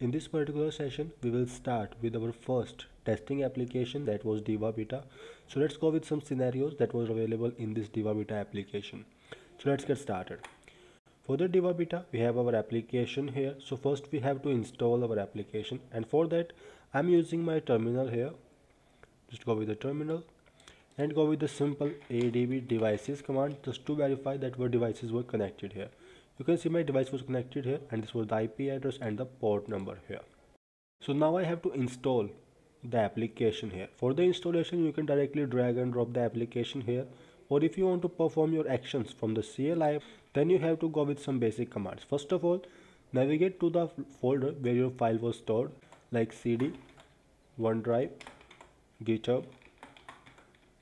In this particular session, we will start with our first testing application that was Diva Beta. So let's go with some scenarios that was available in this Diva Beta application. So let's get started. For the Diva Beta, we have our application here. So first we have to install our application and for that I'm using my terminal here. Just go with the terminal and go with the simple adb devices command just to verify that our devices were connected here you can see my device was connected here and this was the IP address and the port number here. So now I have to install the application here. For the installation you can directly drag and drop the application here. Or if you want to perform your actions from the CLI then you have to go with some basic commands. First of all navigate to the folder where your file was stored like cd OneDrive GitHub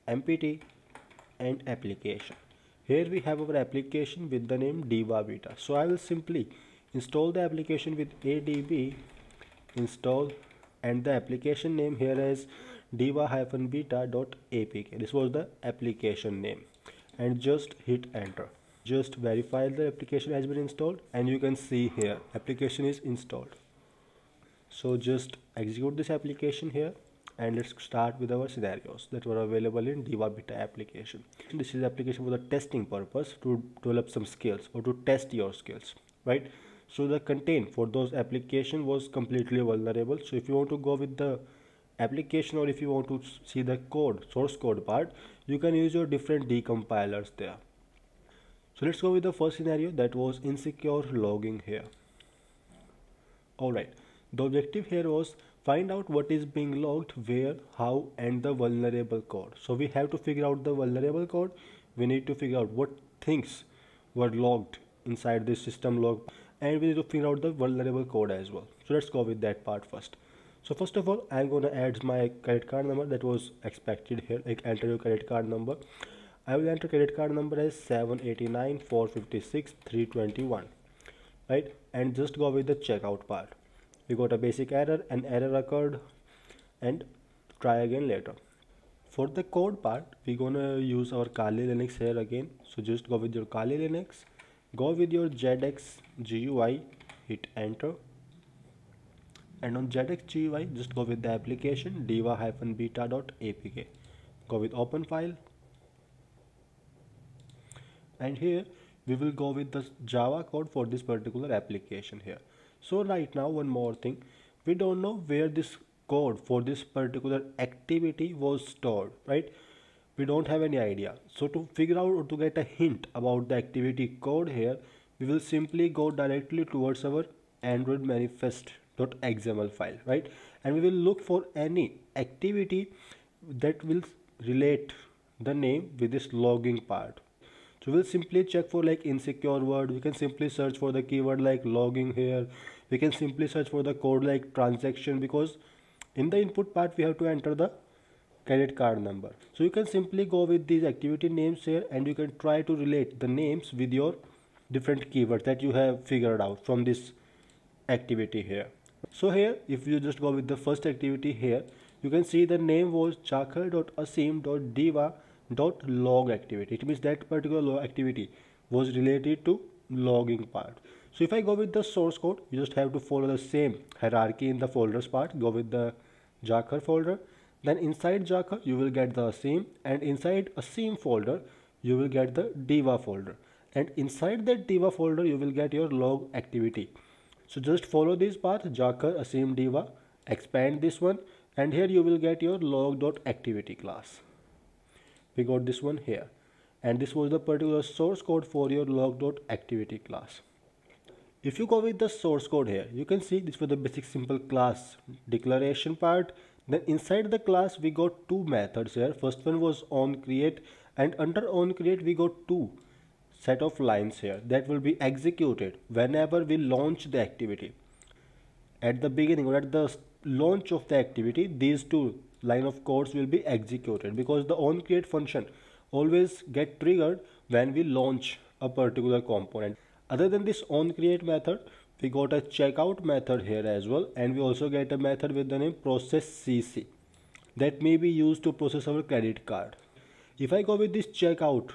MPT and application here we have our application with the name diva beta. So i will simply install the application with adb install and the application name here is diva-beta.apk this was the application name. And just hit enter. Just verify the application has been installed and you can see here application is installed. So just execute this application here and let's start with our scenarios that were available in Diva Beta application. This is application for the testing purpose to develop some skills or to test your skills, right? So the content for those application was completely vulnerable. So if you want to go with the application or if you want to see the code, source code part, you can use your different decompilers there. So let's go with the first scenario that was insecure logging here. Alright, the objective here was find out what is being logged where how and the vulnerable code. So we have to figure out the vulnerable code. We need to figure out what things were logged inside this system log and we need to figure out the vulnerable code as well. So let's go with that part first. So first of all i'm going to add my credit card number that was expected here like enter your credit card number. I will enter credit card number as 789 456 321 right? And just go with the checkout part we got a basic error an error occurred and try again later. For the code part we're gonna use our Kali Linux here again. So just go with your Kali Linux. Go with your JADX GUI hit enter. And on JADX GUI just go with the application diva-beta.apk go with open file. And here we will go with the Java code for this particular application here so right now one more thing. We don't know where this code for this particular activity was stored right? We don't have any idea. So to figure out or to get a hint about the activity code here we will simply go directly towards our android manifest.xml file right? And we will look for any activity that will relate the name with this logging part. So we'll simply check for like insecure word. We can simply search for the keyword like logging here we can simply search for the code like transaction because in the input part we have to enter the credit card number. So you can simply go with these activity names here and you can try to relate the names with your different keywords that you have figured out from this activity here. So here if you just go with the first activity here you can see the name was jakhar.aseem.diva.log activity. It means that particular activity was related to logging part so if I go with the source code, you just have to follow the same hierarchy in the folders part. Go with the Jakhar folder. Then inside Jakhar, you will get the Aseem and inside Aseem folder, you will get the Diva folder. And inside that Diva folder, you will get your log activity. So just follow this path, Jakhar, Aseem, Diva, expand this one and here you will get your log.activity class. We got this one here and this was the particular source code for your log.activity class if you go with the source code here you can see this was the basic simple class declaration part. Then inside the class we got two methods here. First one was on create and under on create we got two set of lines here that will be executed whenever we launch the activity. At the beginning or at the launch of the activity these two line of codes will be executed because the on create function always get triggered when we launch a particular component other than this on create method we got a checkout method here as well and we also get a method with the name process cc that may be used to process our credit card. If i go with this checkout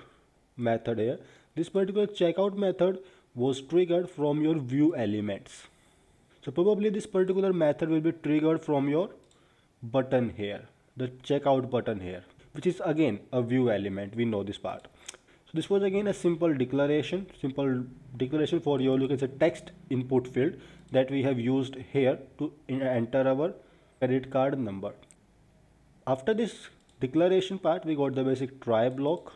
method here this particular checkout method was triggered from your view elements. So probably this particular method will be triggered from your button here the checkout button here which is again a view element. We know this part so this was again a simple declaration simple declaration for your you can say text input field that we have used here to enter our credit card number. After this declaration part we got the basic try block.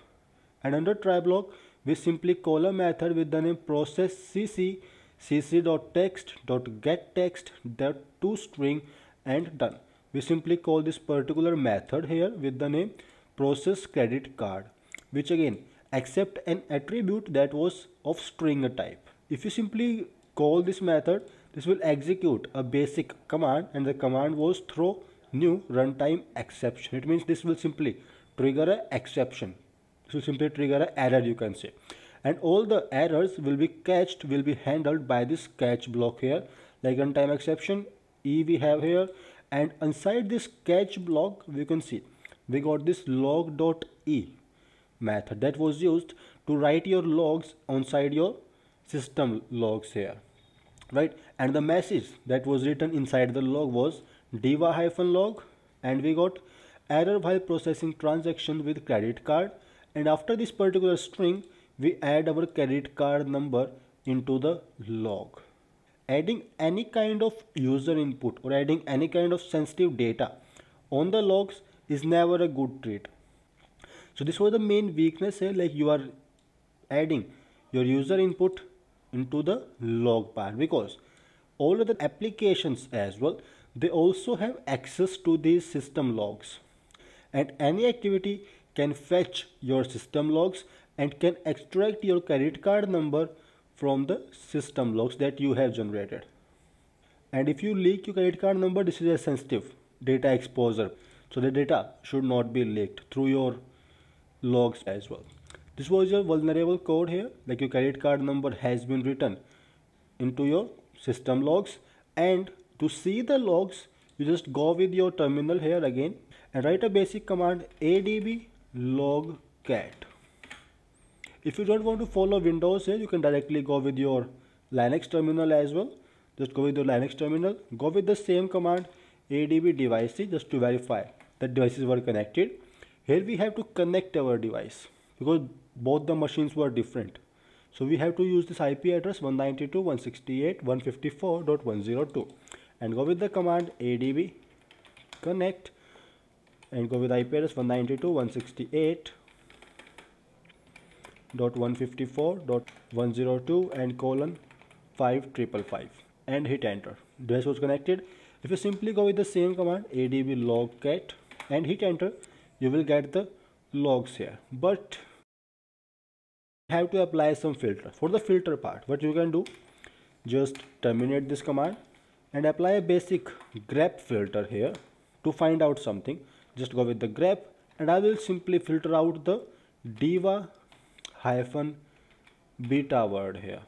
And under try block we simply call a method with the name process cc cc.text.getText that to string and done. We simply call this particular method here with the name process credit card which again accept an attribute that was of string type. If you simply call this method this will execute a basic command and the command was throw new runtime exception. It means this will simply trigger an exception. This will simply trigger an error you can say. And all the errors will be catched will be handled by this catch block here like runtime exception e we have here. And inside this catch block we can see we got this log.e method that was used to write your logs inside your system logs here right? And the message that was written inside the log was diva hyphen log and we got error while processing transaction with credit card. And after this particular string we add our credit card number into the log. Adding any kind of user input or adding any kind of sensitive data on the logs is never a good treat so this was the main weakness here like you are adding your user input into the log part because all of the applications as well they also have access to these system logs. And any activity can fetch your system logs and can extract your credit card number from the system logs that you have generated. And if you leak your credit card number this is a sensitive data exposure. So the data should not be leaked through your logs as well. This was your vulnerable code here like your credit card number has been written into your system logs. And to see the logs you just go with your terminal here again and write a basic command adb logcat if you don't want to follow windows here you can directly go with your linux terminal as well. Just go with your linux terminal go with the same command adb device just to verify that devices were connected here we have to connect our device because both the machines were different so we have to use this IP address 192.168.154.102 and go with the command adb connect and go with IP address 192.168.154.102 and colon 5555 and hit enter. Device was connected. If you simply go with the same command adb logcat and hit enter you will get the logs here. But have to apply some filter. For the filter part what you can do just terminate this command and apply a basic grep filter here to find out something. Just go with the grep and I will simply filter out the diva hyphen beta word here.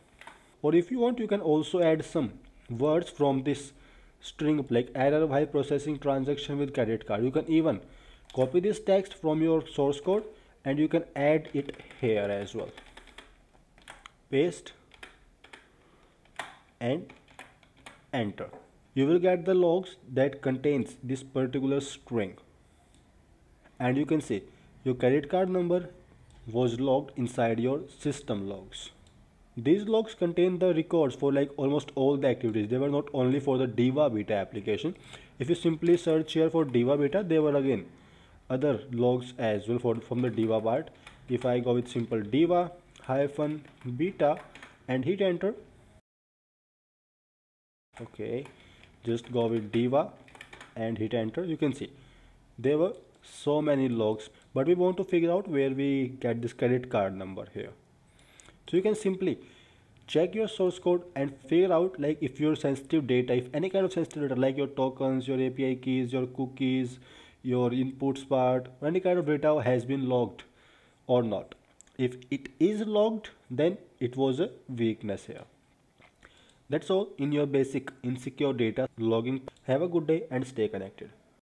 Or if you want you can also add some words from this string like error while processing transaction with credit card. You can even copy this text from your source code and you can add it here as well. Paste and enter. You will get the logs that contains this particular string. And you can see your credit card number was logged inside your system logs. These logs contain the records for like almost all the activities. They were not only for the diva beta application. If you simply search here for diva beta they were again other logs as well for from the diva part. If i go with simple diva hyphen beta and hit enter. Okay just go with diva and hit enter you can see. There were so many logs but we want to figure out where we get this credit card number here. So you can simply check your source code and figure out like if your sensitive data if any kind of sensitive data like your tokens your api keys your cookies your inputs part any kind of data has been logged or not. If it is logged then it was a weakness here. That's all in your basic insecure data logging. Have a good day and stay connected